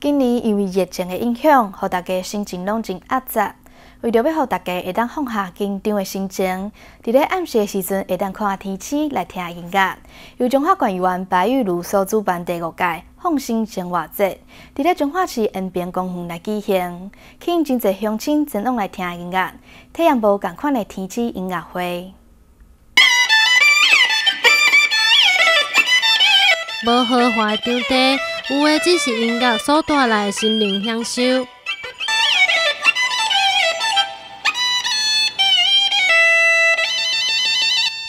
今年因为疫情的影响，互大家心情拢真压杂。为着要互大家会当放下紧张的心情，伫咧暗时的时阵会当看下天气来听音乐。由中华管员白玉如所主办第五届放心生活节，伫咧中华市恩边公园来举行，吸引真侪乡亲前往来听音乐，体验无共款的天气音乐会。无豪华场地，有诶只是音乐所带来的心灵享受。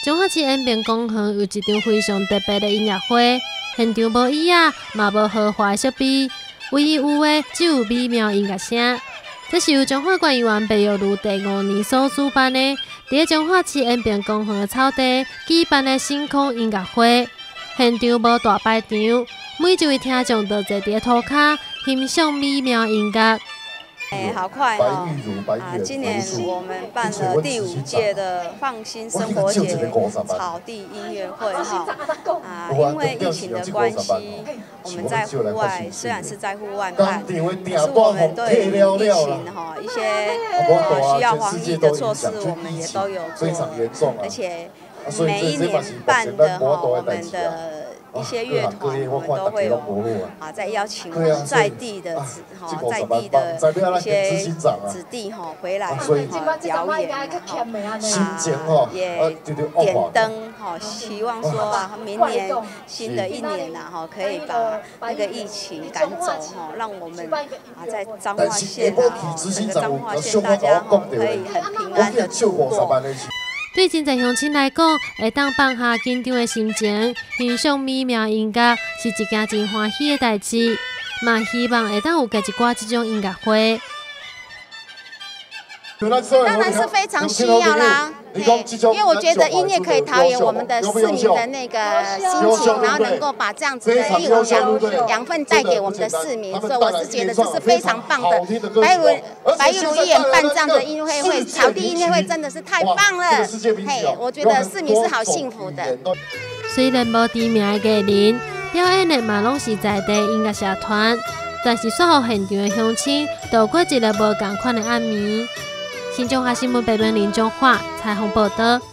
中华市恩平公园有一场非常特别的音乐会，现场无椅啊，嘛无豪华设备，唯一有诶只有美妙音乐声。这是由中华管理员白玉如第五年所主办的，伫中华市恩平公园的草地举办的星空音乐会。现场无大排场，每一位听众都坐伫涂骹欣赏美妙音乐。哎，好快哈！啊，今年我们办了第五届的放心生活节草地音乐会哈。啊，因为疫情的关系，我们在户外，虽然是在户外办，可是我们对疫情哈一些呃需要防疫的措施，我们也都有做，而且每一年办的哈，我们的。一些乐团，我们都会有啊，在邀请在地的子哈，在地的一些子弟哈回来哈表演啊，也点灯哈，希望说明年新的一年呐哈，可以把那个疫情赶走哈，让我们啊在彰化县啊，整个彰化县大家哈可以很平安的度过。对真侪乡亲来讲，会当放下紧张的心情，欣赏美妙音乐，是一件真欢喜的代志。嘛，希望会当有加一寡这种音乐会。当然是非常需要啦，因为我觉得音乐可以陶冶我们的市民的那个心情，然后能够把这样子的一种养养分带给我们的市民，所以我是觉得这是非常棒的。白如白玉如议员办这样的音乐会，草地音乐会真的是太棒了，嘿，我觉得市民是好幸福的。虽然无知名的艺人，表演的嘛拢是在地音乐社团，但是所有现场的乡亲度过一个无共款的暗暝。新中华新闻北论林中华彩虹报道。